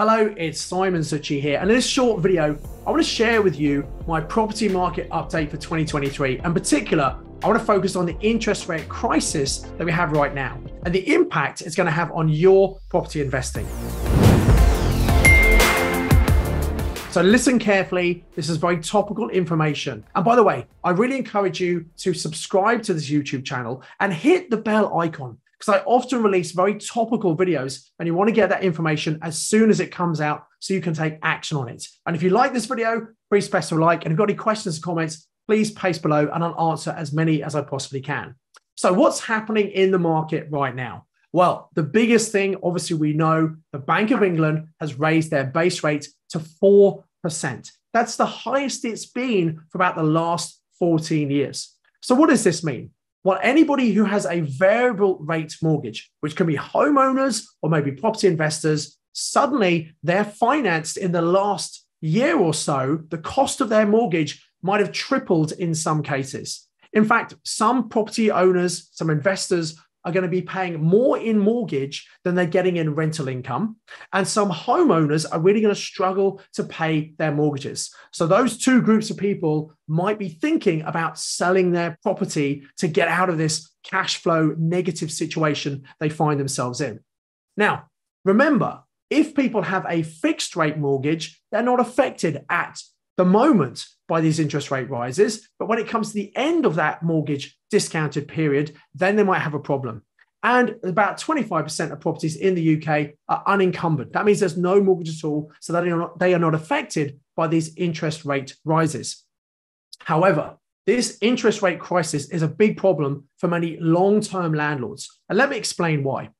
Hello, it's Simon Zutshi here. And in this short video, I want to share with you my property market update for 2023. In particular, I want to focus on the interest rate crisis that we have right now and the impact it's going to have on your property investing. So listen carefully. This is very topical information. And by the way, I really encourage you to subscribe to this YouTube channel and hit the bell icon because I often release very topical videos and you want to get that information as soon as it comes out so you can take action on it. And if you like this video, please press a like. And if you've got any questions or comments, please paste below and I'll answer as many as I possibly can. So, what's happening in the market right now? Well, the biggest thing, obviously, we know the Bank of England has raised their base rate to 4%. That's the highest it's been for about the last 14 years. So, what does this mean? Well, anybody who has a variable rate mortgage, which can be homeowners or maybe property investors, suddenly they're financed in the last year or so. The cost of their mortgage might have tripled in some cases. In fact, some property owners, some investors are going to be paying more in mortgage than they're getting in rental income. And some homeowners are really going to struggle to pay their mortgages. So, those two groups of people might be thinking about selling their property to get out of this cash flow negative situation they find themselves in. Now, remember, if people have a fixed rate mortgage, they're not affected at the moment by these interest rate rises. But when it comes to the end of that mortgage discounted period, then they might have a problem. And about 25% of properties in the UK are unencumbered. That means there's no mortgage at all. So that they are not, they are not affected by these interest rate rises. However, this interest rate crisis is a big problem for many long term landlords. And let me explain why.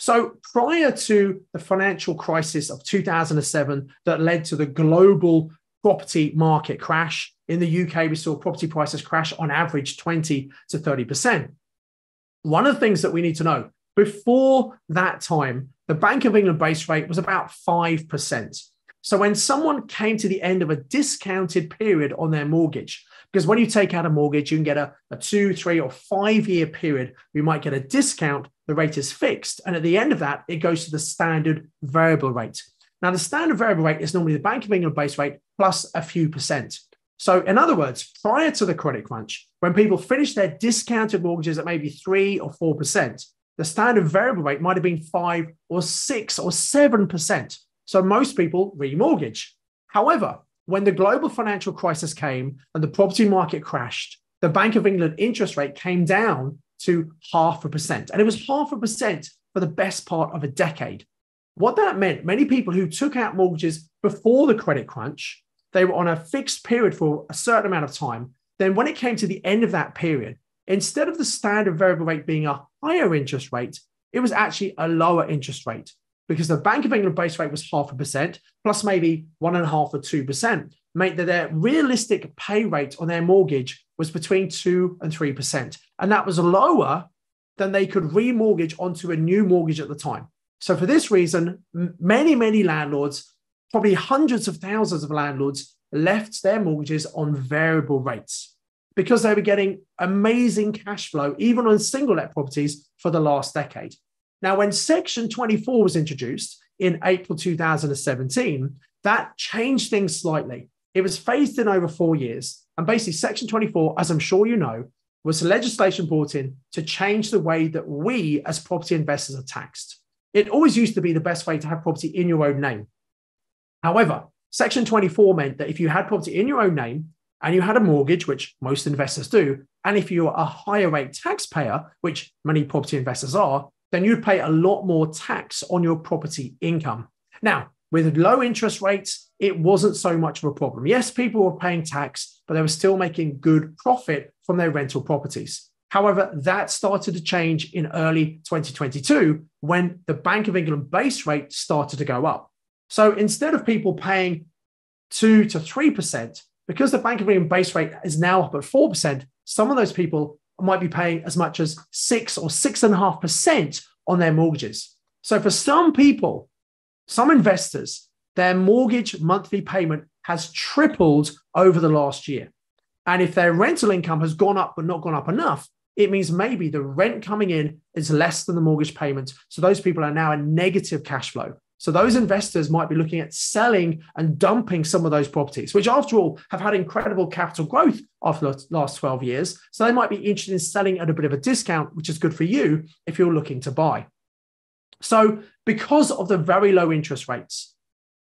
So, prior to the financial crisis of 2007 that led to the global property market crash. In the UK, we saw property prices crash on average 20 to 30%. One of the things that we need to know before that time, the Bank of England base rate was about 5%. So when someone came to the end of a discounted period on their mortgage, because when you take out a mortgage, you can get a, a two, three, or five year period. You might get a discount, the rate is fixed. And at the end of that, it goes to the standard variable rate. Now, the standard variable rate is normally the Bank of England base rate plus a few percent. So, in other words, prior to the credit crunch, when people finished their discounted mortgages at maybe three or four percent, the standard variable rate might have been five or six or seven percent. So, most people remortgage. However, when the global financial crisis came and the property market crashed, the Bank of England interest rate came down to half a percent. And it was half a percent for the best part of a decade. What that meant, many people who took out mortgages before the credit crunch, they were on a fixed period for a certain amount of time. Then, when it came to the end of that period, instead of the standard variable rate being a higher interest rate, it was actually a lower interest rate because the Bank of England base rate was half a percent plus maybe one and a half or two percent, meant that their realistic pay rate on their mortgage was between two and three percent. And that was lower than they could remortgage onto a new mortgage at the time. So, for this reason, many, many landlords, probably hundreds of thousands of landlords, left their mortgages on variable rates because they were getting amazing cash flow, even on single let properties, for the last decade. Now, when Section 24 was introduced in April 2017, that changed things slightly. It was phased in over four years. And basically, Section 24, as I'm sure you know, was legislation brought in to change the way that we as property investors are taxed. It always used to be the best way to have property in your own name. However, Section 24 meant that if you had property in your own name and you had a mortgage, which most investors do, and if you're a higher rate taxpayer, which many property investors are, then you'd pay a lot more tax on your property income. Now, with low interest rates, it wasn't so much of a problem. Yes, people were paying tax, but they were still making good profit from their rental properties. However, that started to change in early 2022 when the Bank of England base rate started to go up. So instead of people paying 2 to 3%, because the Bank of England base rate is now up at 4%, some of those people might be paying as much as 6 or 6.5% on their mortgages. So for some people, some investors, their mortgage monthly payment has tripled over the last year. And if their rental income has gone up but not gone up enough, it means maybe the rent coming in is less than the mortgage payment. So those people are now in negative cash flow. So those investors might be looking at selling and dumping some of those properties, which after all have had incredible capital growth after the last 12 years. So they might be interested in selling at a bit of a discount, which is good for you if you're looking to buy. So because of the very low interest rates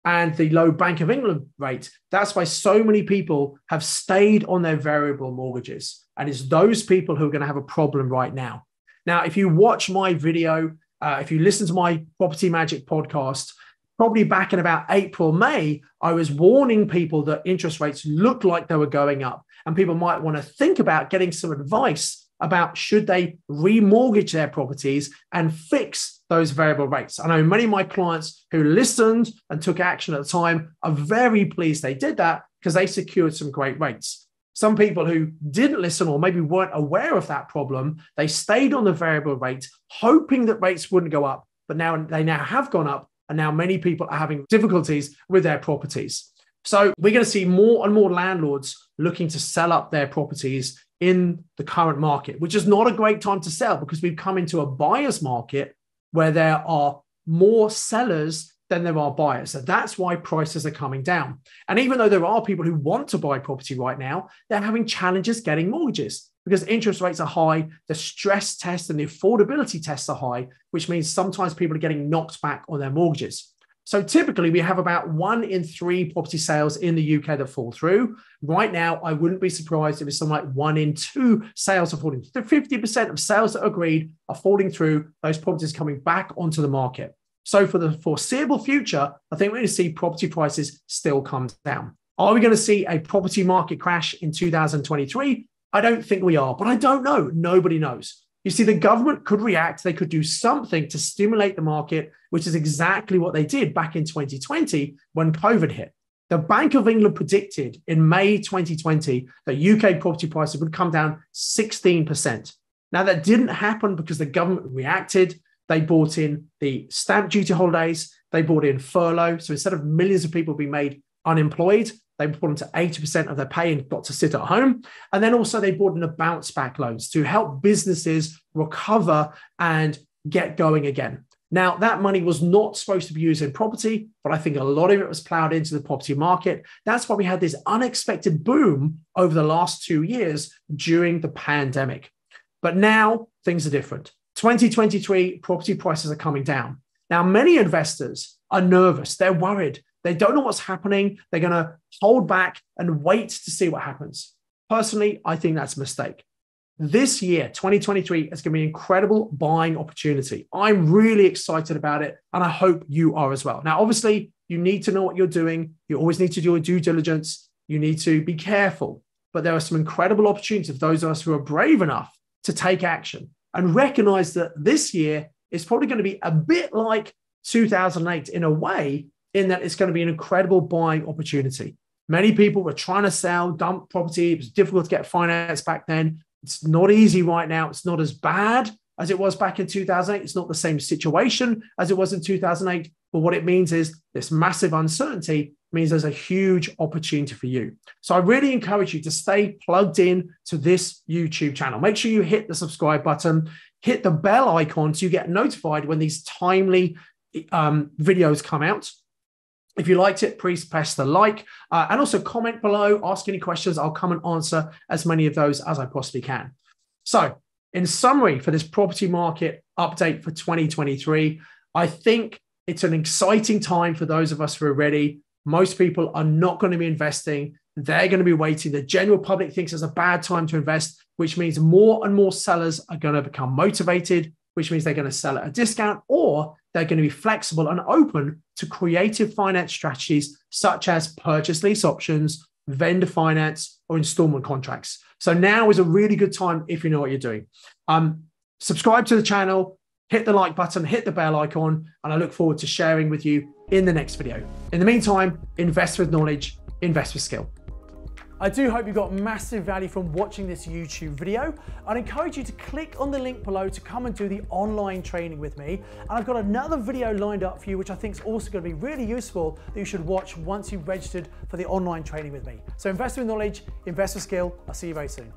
and the low Bank of England rate, that's why so many people have stayed on their variable mortgages. And it's those people who are going to have a problem right now. Now, if you watch my video, uh, if you listen to my Property Magic podcast, probably back in about April, May, I was warning people that interest rates looked like they were going up and people might want to think about getting some advice about should they remortgage their properties and fix those variable rates. I know many of my clients who listened and took action at the time are very pleased they did that because they secured some great rates. Some people who didn't listen or maybe weren't aware of that problem, they stayed on the variable rate, hoping that rates wouldn't go up, but now they now have gone up, and now many people are having difficulties with their properties. So we're going to see more and more landlords looking to sell up their properties in the current market, which is not a great time to sell because we've come into a buyer's market where there are more sellers than there are buyers. So that's why prices are coming down. And even though there are people who want to buy property right now, they're having challenges getting mortgages because interest rates are high, the stress test and the affordability tests are high, which means sometimes people are getting knocked back on their mortgages. So typically, we have about one in three property sales in the UK that fall through. Right now, I wouldn't be surprised if it's something like one in two sales are falling. So 50% of sales that are agreed are falling through, those properties coming back onto the market. So for the foreseeable future, I think we're going to see property prices still come down. Are we going to see a property market crash in 2023? I don't think we are, but I don't know. Nobody knows. You see, the government could react. They could do something to stimulate the market, which is exactly what they did back in 2020 when COVID hit. The Bank of England predicted in May 2020 that UK property prices would come down 16%. Now, that didn't happen because the government reacted. They brought in the stamp duty holidays, they brought in furlough. So instead of millions of people being made unemployed, they brought them to 80% of their pay and got to sit at home. And then also they brought in a bounce back loans to help businesses recover and get going again. Now, that money was not supposed to be used in property, but I think a lot of it was plowed into the property market. That's why we had this unexpected boom over the last two years during the pandemic. But now things are different. 2023 property prices are coming down. Now, many investors are nervous, they're worried, they don't know what's happening. They're going to hold back and wait to see what happens. Personally, I think that's a mistake. This year, 2023, is going to be an incredible buying opportunity. I'm really excited about it, and I hope you are as well. Now, obviously, you need to know what you're doing. You always need to do your due diligence. You need to be careful. But there are some incredible opportunities for those of us who are brave enough to take action and recognize that this year is probably going to be a bit like 2008 in a way, in that it's going to be an incredible buying opportunity. Many people were trying to sell, dump property. It was difficult to get finance back then. It's not easy right now. It's not as bad as it was back in 2008. It's not the same situation as it was in 2008. But what it means is this massive uncertainty means there's a huge opportunity for you. So I really encourage you to stay plugged in to this YouTube channel. Make sure you hit the subscribe button, hit the bell icon so you get notified when these timely um, videos come out. If you liked it, please press the like uh, and also comment below, ask any questions. I'll come and answer as many of those as I possibly can. So, in summary, for this property market update for 2023, I think it's an exciting time for those of us who are ready. Most people are not going to be investing, they're going to be waiting. The general public thinks it's a bad time to invest, which means more and more sellers are going to become motivated, which means they're going to sell at a discount or they're going to be flexible and open to creative finance strategies such as purchase lease options, vendor finance, or installment contracts. So now is a really good time if you know what you're doing. Um, subscribe to the channel, hit the like button, hit the bell icon, and I look forward to sharing with you in the next video. In the meantime, invest with knowledge, invest with skill. I do hope you got massive value from watching this YouTube video. I'd encourage you to click on the link below to come and do the online training with me. And I've got another video lined up for you, which I think is also going to be really useful that you should watch once you've registered for the online training with me. So invest with knowledge, invest with skill. I'll see you very soon.